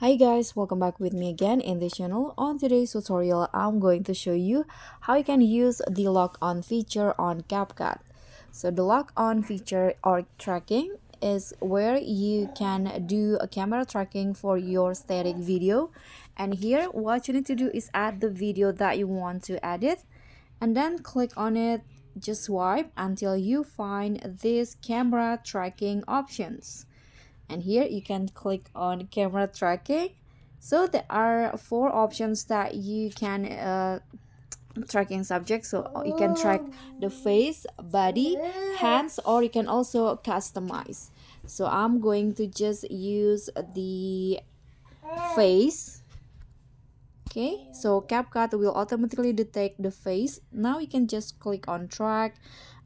Hi guys, welcome back with me again in this channel. On today's tutorial, I'm going to show you how you can use the lock on feature on CapCut. So the lock on feature or tracking is where you can do a camera tracking for your static video. And here what you need to do is add the video that you want to edit and then click on it just swipe until you find this camera tracking options and here you can click on camera tracking. So there are four options that you can uh, tracking subject so you can track the face body hands or you can also customize. So i'm going to just use the face. Okay. So CapCut will automatically detect the face. Now you can just click on track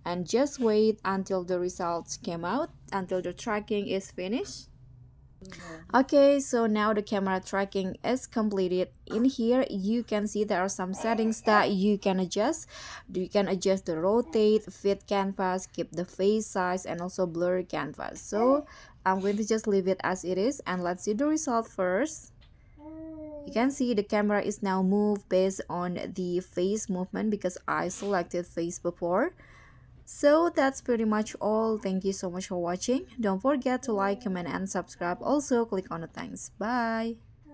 and just wait until the results came out until the tracking is finished. Mm-hmm. Okay so now the camera tracking is completed. In here you can see there are some settings that you can adjust. You can adjust the rotate fit canvas keep the face size and also blur canvas. So i'm going to just leave it as it is and let's see the result first. You can see the camera is now moved based on the face movement because I selected face before. So that's pretty much all. Thank you so much for watching. Don't forget to like, comment, and subscribe. Also, click on the thanks. Bye.